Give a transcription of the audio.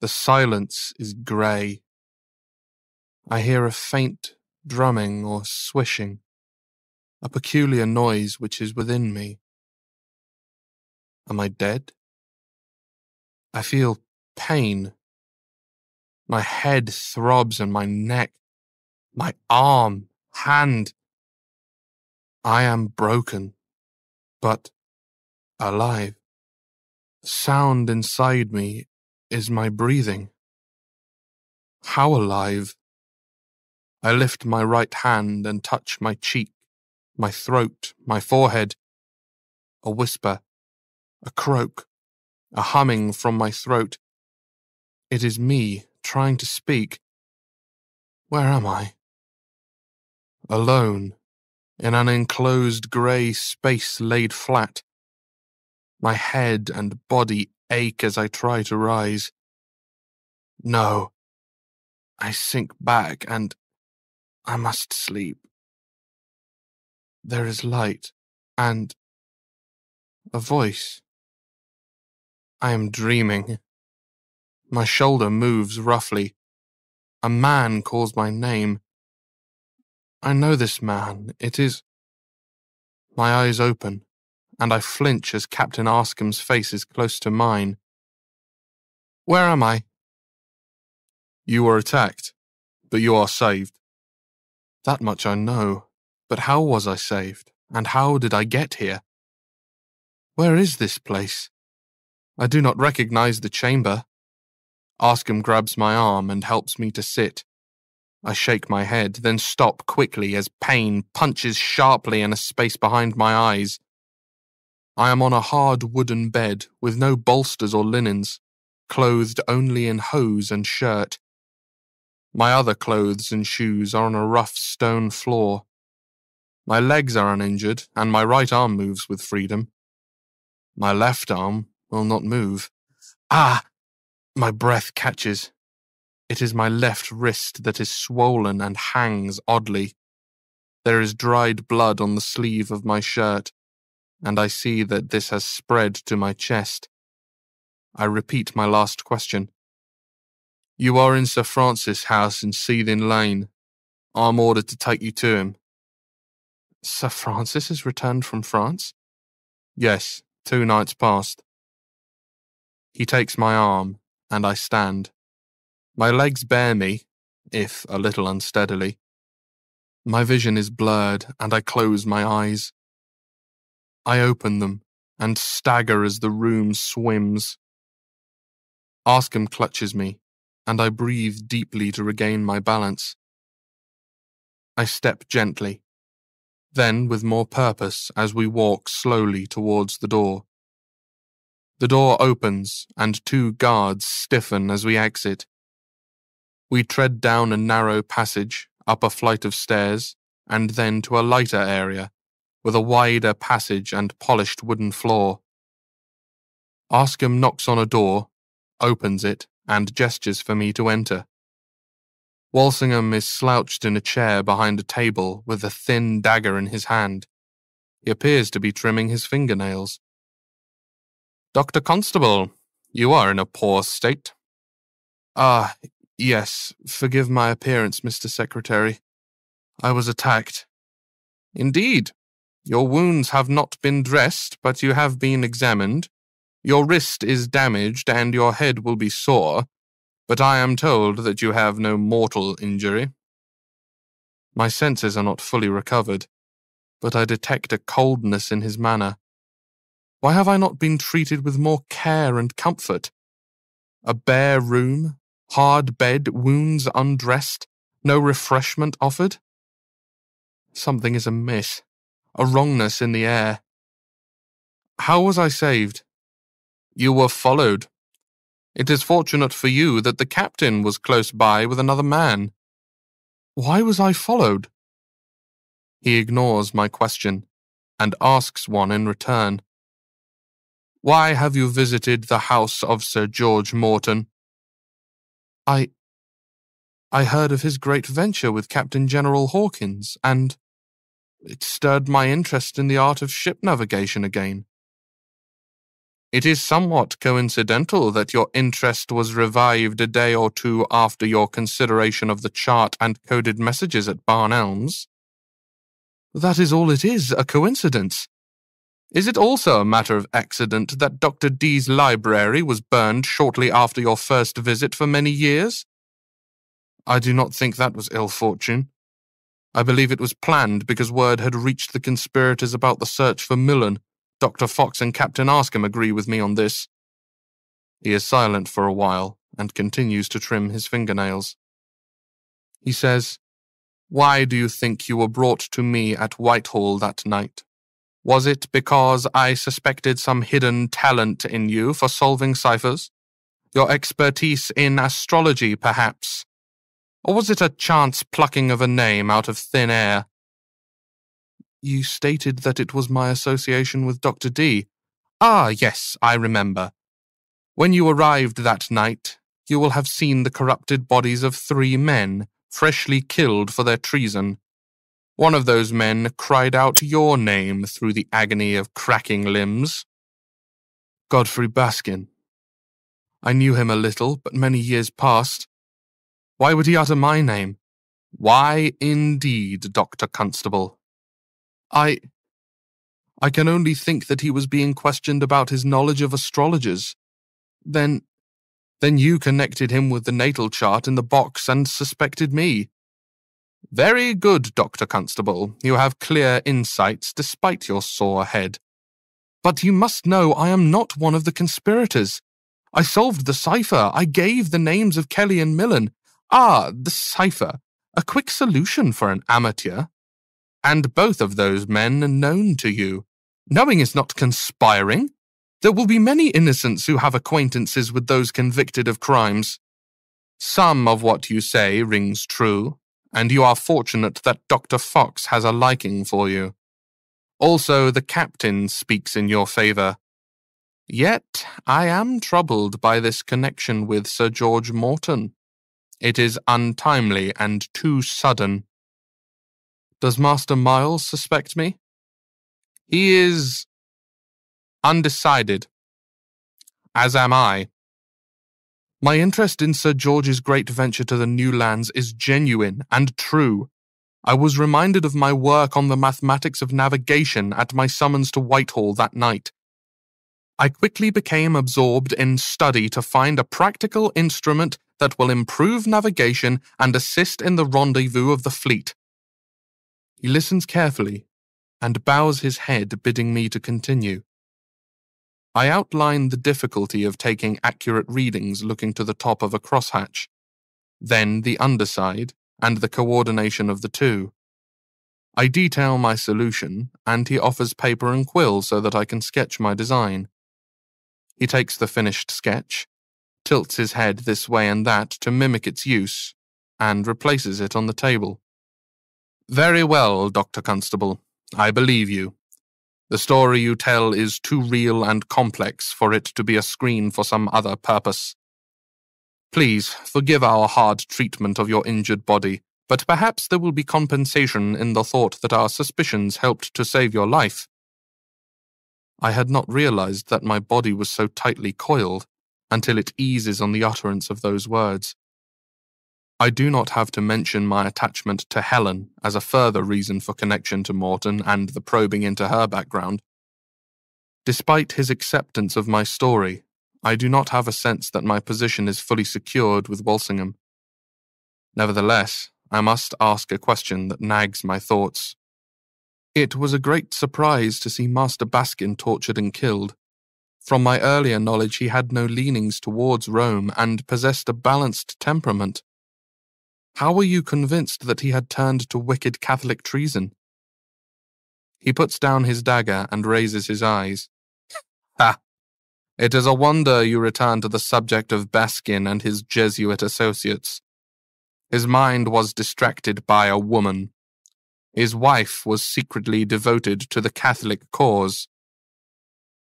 The silence is grey. I hear a faint drumming or swishing, a peculiar noise which is within me. Am I dead? I feel pain. My head throbs and my neck, my arm, hand. I am broken, but alive. Sound inside me is my breathing. How alive? I lift my right hand and touch my cheek, my throat, my forehead. A whisper, a croak, a humming from my throat. It is me trying to speak. Where am I? Alone, in an enclosed grey space laid flat. My head and body ache as I try to rise. No. I sink back and I must sleep. There is light and a voice. I am dreaming. My shoulder moves roughly. A man calls my name. I know this man. It is. My eyes open and I flinch as Captain Arscombe's face is close to mine. Where am I? You were attacked, but you are saved. That much I know, but how was I saved, and how did I get here? Where is this place? I do not recognize the chamber. Arscombe grabs my arm and helps me to sit. I shake my head, then stop quickly as pain punches sharply in a space behind my eyes. I am on a hard wooden bed with no bolsters or linens, clothed only in hose and shirt. My other clothes and shoes are on a rough stone floor. My legs are uninjured, and my right arm moves with freedom. My left arm will not move. Ah! My breath catches. It is my left wrist that is swollen and hangs oddly. There is dried blood on the sleeve of my shirt and I see that this has spread to my chest. I repeat my last question. You are in Sir Francis' house in Seething Lane. I'm ordered to take you to him. Sir Francis has returned from France? Yes, two nights past. He takes my arm, and I stand. My legs bear me, if a little unsteadily. My vision is blurred, and I close my eyes. I open them and stagger as the room swims. Arscombe clutches me, and I breathe deeply to regain my balance. I step gently, then with more purpose as we walk slowly towards the door. The door opens, and two guards stiffen as we exit. We tread down a narrow passage, up a flight of stairs, and then to a lighter area with a wider passage and polished wooden floor. Arscombe knocks on a door, opens it, and gestures for me to enter. Walsingham is slouched in a chair behind a table with a thin dagger in his hand. He appears to be trimming his fingernails. Dr. Constable, you are in a poor state. Ah, yes, forgive my appearance, Mr. Secretary. I was attacked. Indeed, your wounds have not been dressed, but you have been examined. Your wrist is damaged and your head will be sore, but I am told that you have no mortal injury. My senses are not fully recovered, but I detect a coldness in his manner. Why have I not been treated with more care and comfort? A bare room, hard bed, wounds undressed, no refreshment offered? Something is amiss a wrongness in the air. How was I saved? You were followed. It is fortunate for you that the captain was close by with another man. Why was I followed? He ignores my question and asks one in return. Why have you visited the house of Sir George Morton? I. I heard of his great venture with Captain General Hawkins, and it stirred my interest in the art of ship navigation again. It is somewhat coincidental that your interest was revived a day or two after your consideration of the chart and coded messages at Barn Elms. That is all it is, a coincidence. Is it also a matter of accident that Dr. Dee's library was burned shortly after your first visit for many years? I do not think that was ill fortune. I believe it was planned because word had reached the conspirators about the search for Millen Dr. Fox and Captain Arscombe agree with me on this. He is silent for a while and continues to trim his fingernails. He says, Why do you think you were brought to me at Whitehall that night? Was it because I suspected some hidden talent in you for solving ciphers? Your expertise in astrology, perhaps? Or was it a chance plucking of a name out of thin air? You stated that it was my association with Dr. Dee. Ah, yes, I remember. When you arrived that night, you will have seen the corrupted bodies of three men, freshly killed for their treason. One of those men cried out your name through the agony of cracking limbs. Godfrey Baskin. I knew him a little, but many years past. Why would he utter my name? Why, indeed, Dr. Constable? I. I can only think that he was being questioned about his knowledge of astrologers. Then. Then you connected him with the natal chart in the box and suspected me. Very good, Dr. Constable. You have clear insights despite your sore head. But you must know I am not one of the conspirators. I solved the cipher. I gave the names of Kelly and Millen. Ah, the cipher. A quick solution for an amateur and both of those men are known to you. Knowing is not conspiring. There will be many innocents who have acquaintances with those convicted of crimes. Some of what you say rings true, and you are fortunate that Dr. Fox has a liking for you. Also, the captain speaks in your favor. Yet, I am troubled by this connection with Sir George Morton. It is untimely and too sudden. Does Master Miles suspect me? He is undecided, as am I. My interest in Sir George's great venture to the new lands is genuine and true. I was reminded of my work on the mathematics of navigation at my summons to Whitehall that night. I quickly became absorbed in study to find a practical instrument that will improve navigation and assist in the rendezvous of the fleet. He listens carefully and bows his head, bidding me to continue. I outline the difficulty of taking accurate readings looking to the top of a crosshatch, then the underside, and the coordination of the two. I detail my solution, and he offers paper and quill so that I can sketch my design. He takes the finished sketch, tilts his head this way and that to mimic its use, and replaces it on the table. Very well, Dr. Constable. I believe you. The story you tell is too real and complex for it to be a screen for some other purpose. Please forgive our hard treatment of your injured body, but perhaps there will be compensation in the thought that our suspicions helped to save your life. I had not realized that my body was so tightly coiled until it eases on the utterance of those words. I do not have to mention my attachment to Helen as a further reason for connection to Morton and the probing into her background. Despite his acceptance of my story, I do not have a sense that my position is fully secured with Walsingham. Nevertheless, I must ask a question that nags my thoughts. It was a great surprise to see Master Baskin tortured and killed. From my earlier knowledge, he had no leanings towards Rome and possessed a balanced temperament. How were you convinced that he had turned to wicked Catholic treason? He puts down his dagger and raises his eyes. Ha! It is a wonder you return to the subject of Baskin and his Jesuit associates. His mind was distracted by a woman. His wife was secretly devoted to the Catholic cause,